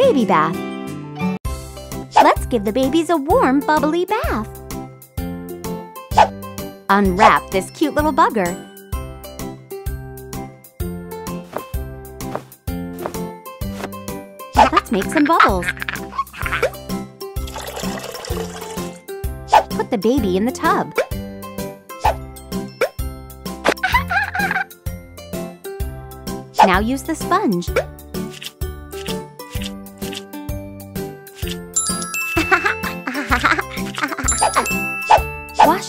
baby bath. Let's give the babies a warm, bubbly bath. Unwrap this cute little bugger. Let's make some bubbles. Put the baby in the tub. Now use the sponge.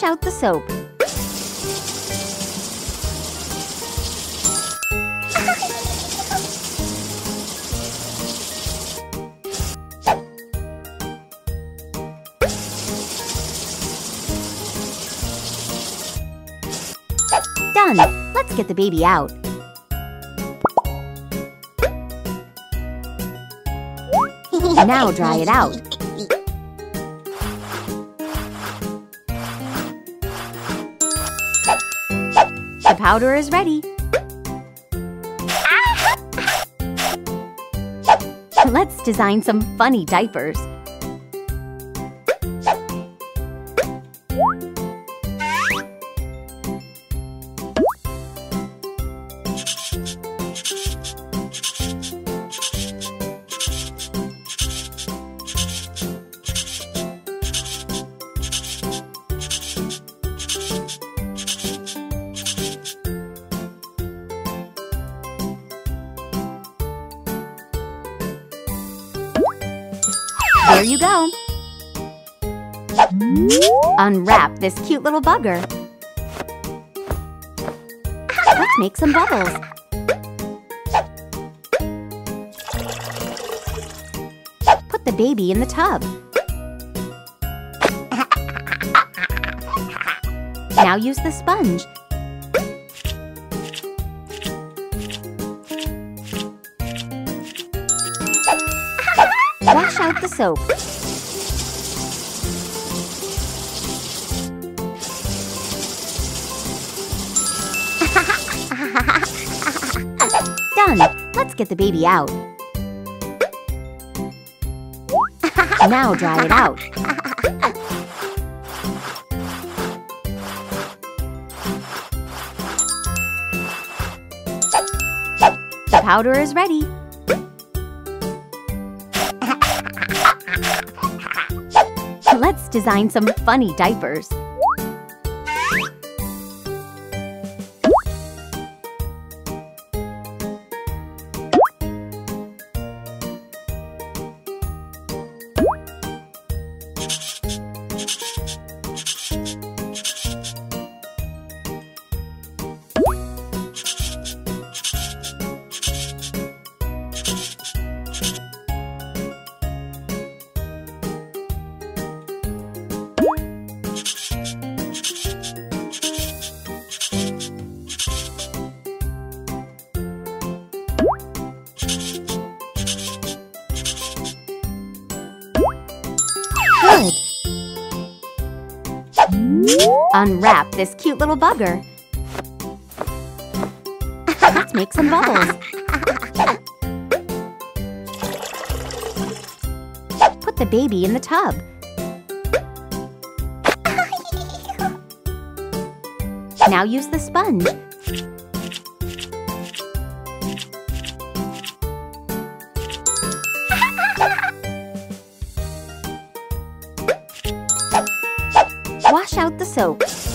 Wash out the soap. Done. Let's get the baby out. Now dry it out. The powder is ready. Let's design some funny diapers. You go. Unwrap this cute little bugger. Let's make some bubbles. Put the baby in the tub. Now use the sponge. Soap. Done. Let's get the baby out. Now dry it out. The powder is ready. Let's design some funny diapers. Unwrap this cute little bugger. Let's make some bubbles. Put the baby in the tub. Now use the sponge. Wash out the soap.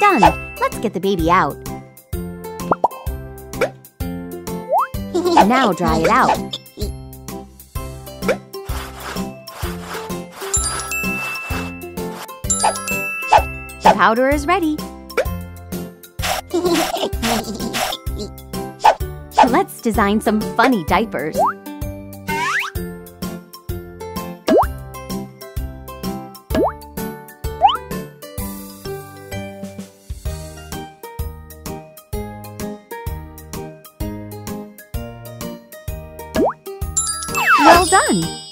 Done. Let's get the baby out. Now dry it out. The powder is ready. Let's design some funny diapers. Well done!